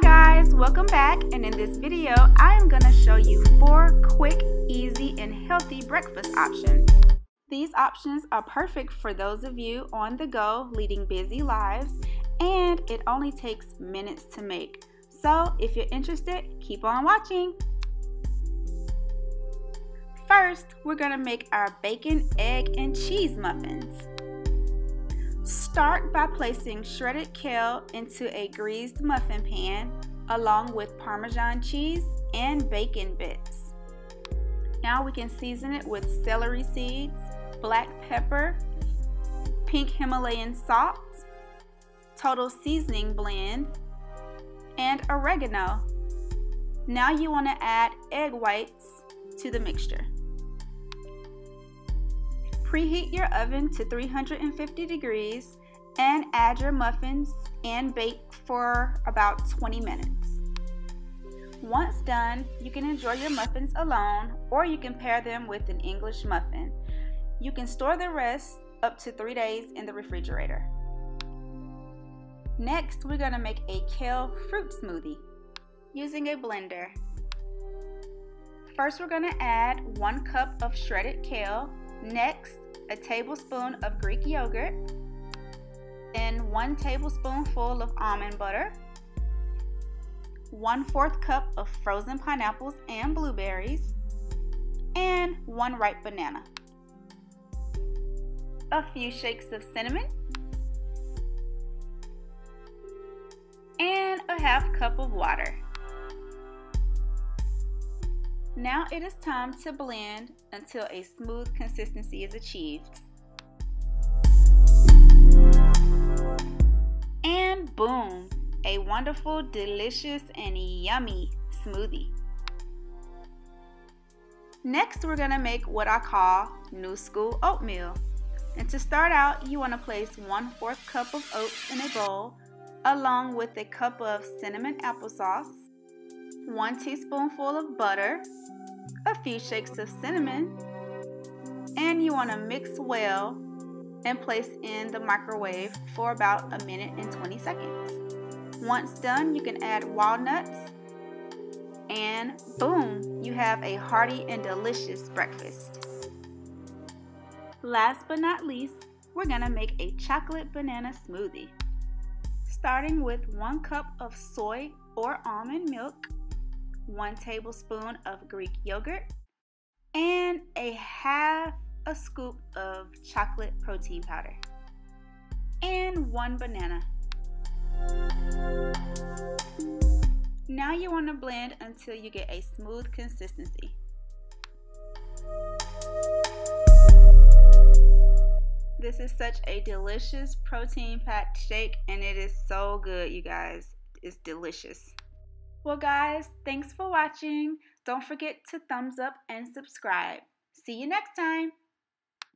Hi guys, welcome back and in this video I am going to show you 4 quick, easy, and healthy breakfast options. These options are perfect for those of you on the go leading busy lives and it only takes minutes to make. So if you're interested, keep on watching. First, we're going to make our bacon, egg, and cheese muffins. Start by placing shredded kale into a greased muffin pan along with Parmesan cheese and bacon bits. Now we can season it with celery seeds, black pepper, pink Himalayan salt, total seasoning blend, and oregano. Now you want to add egg whites to the mixture. Preheat your oven to 350 degrees and add your muffins and bake for about 20 minutes. Once done, you can enjoy your muffins alone or you can pair them with an English muffin. You can store the rest up to three days in the refrigerator. Next, we're going to make a kale fruit smoothie using a blender. First, we're going to add one cup of shredded kale. Next, a tablespoon of Greek yogurt, then 1 tablespoonful of almond butter, 1 4th cup of frozen pineapples and blueberries, and 1 ripe banana. A few shakes of cinnamon, and a half cup of water. Now it is time to blend until a smooth consistency is achieved. And boom, a wonderful, delicious, and yummy smoothie. Next, we're gonna make what I call new school oatmeal. And to start out, you wanna place 1 4th cup of oats in a bowl, along with a cup of cinnamon applesauce, 1 teaspoonful of butter, a few shakes of cinnamon, and you wanna mix well and place in the microwave for about a minute and 20 seconds. Once done, you can add walnuts and boom, you have a hearty and delicious breakfast. Last but not least, we're gonna make a chocolate banana smoothie. Starting with one cup of soy or almond milk, one tablespoon of Greek yogurt, and a half a scoop of chocolate protein powder, and one banana. Now you want to blend until you get a smooth consistency. This is such a delicious protein packed shake and it is so good you guys. It's delicious. Well guys, thanks for watching. Don't forget to thumbs up and subscribe. See you next time.